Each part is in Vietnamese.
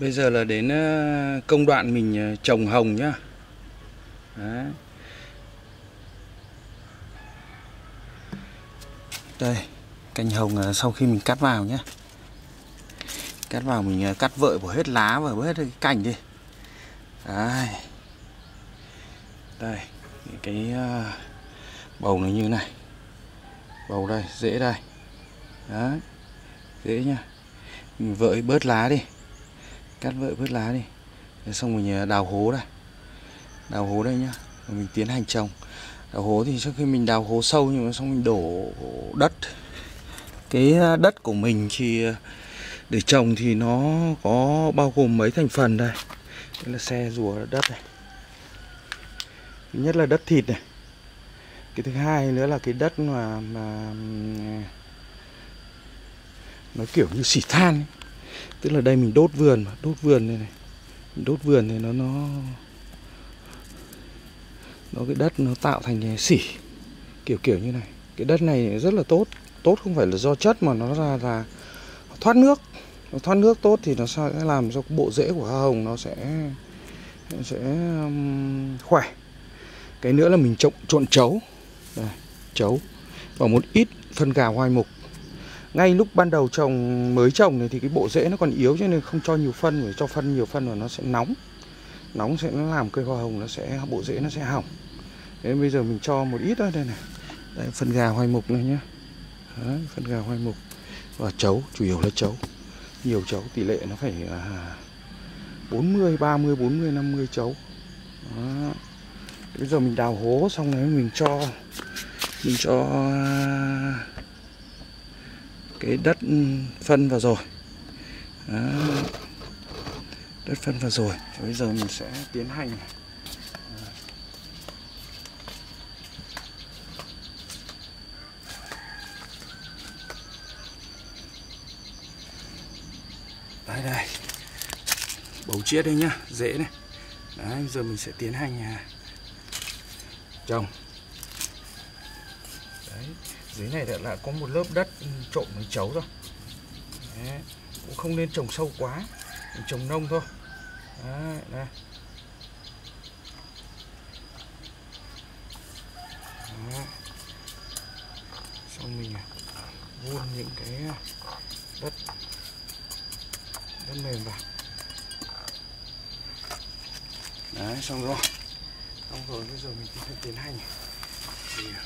Bây giờ là đến ờ, công đoạn mình ờ, trồng hồng nhá. Đấy. Đây, cành hồng ờ, sau khi mình cắt vào nhá. Cắt vào mình cắt vợi bỏ hết lá và bỏ hết cái cành đi. Đấy. Đây, cái bầu nó như này. Bầu đây, rễ đây. Đấy. Rễ nhá. Mình vợi bớt lá đi cắt vợi vớt lá đi. Xong mình à, đào hố đây. Đào hố đây nhá. Rồi mình tiến hành trồng. Đào hố thì trước khi mình đào hố sâu nhưng mà xong mình đổ đất. Cái à, đất của mình thì à, để trồng thì nó có bao gồm mấy thành phần đây. Đây là xe, rùa, đất này. Thứ nhất là đất thịt này. Cái thứ hai nữa là cái đất mà mà nó kiểu như xỉ than ấy tức là đây mình đốt vườn mà đốt vườn này này. Mình đốt vườn thì nó nó nó cái đất nó tạo thành xỉ kiểu kiểu như này. Cái đất này rất là tốt tốt không phải là do chất mà nó ra là thoát nước. Nó thoát nước tốt thì nó sẽ làm cho bộ rễ của hoa hồng nó sẽ sẽ um, khỏe. Cái nữa là mình trộn trộn chấu. Đây, chấu. Và một ít phân gà hoai mục ngay lúc ban đầu trồng mới trồng này thì cái bộ rễ nó còn yếu cho nên không cho nhiều phân bởi cho phân nhiều phân rồi nó sẽ nóng. Nóng sẽ nó làm cây hoa hồng nó sẽ bộ rễ nó sẽ hỏng. Nên bây giờ mình cho một ít thôi đây này. Đây phân gà hoai mục này nhá. Đấy, phân gà hoai mục. Và chấu chủ yếu là chấu. Nhiều chấu tỷ lệ nó phải à, 40 30 40 50 chấu. Đó. bây giờ mình đào hố xong rồi mình cho mình cho à, cái đất phân vào rồi. Đó. đất phân vào rồi. Bây giờ mình sẽ tiến hành à. đây đây. Bầu chiết đây nhá, dễ này. Đấy, bây giờ mình sẽ tiến hành à. trồng. Đấy dưới này đã, là có một lớp đất trộn với chấu rồi đấy. cũng không nên trồng sâu quá mình trồng nông thôi đấy, đây. Đấy. xong mình à, vun những cái à, đất đất mềm vào đấy xong rồi xong rồi bây giờ mình tiến tiến hành thì à,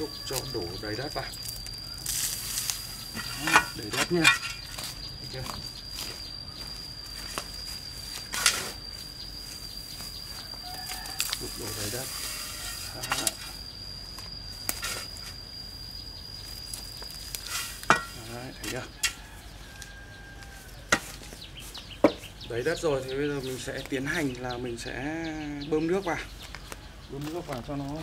xúc cho đổ đầy đất vào. Đầy đất nha. Được chưa? xúc đổ đầy đất. Đó. Đấy, thấy chưa? Đầy đất rồi thì bây giờ mình sẽ tiến hành là mình sẽ bơm nước vào. Bơm nước vào cho nó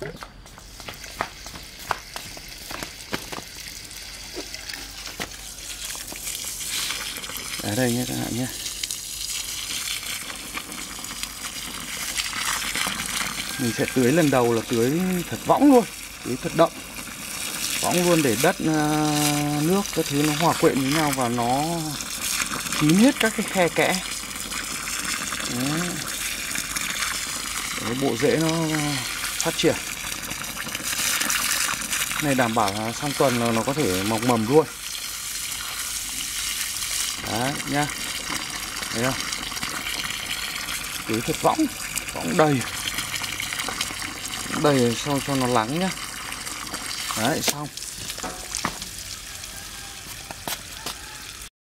ở đây nhé các bạn nhé. Mình sẽ tưới lần đầu là tưới thật võng luôn, tưới thật đậm. Võng luôn để đất à, nước các thứ nó hòa quyện với nhau và nó kín hết các cái khe kẽ. Đấy. để bộ rễ nó phát triển. Này đảm bảo là sang tuần là nó có thể mọc mầm luôn. Đấy, nhá. Thấy không? Tưới thật võng võng đầy. Đầy sau cho nó lắng nhá. Đấy, xong.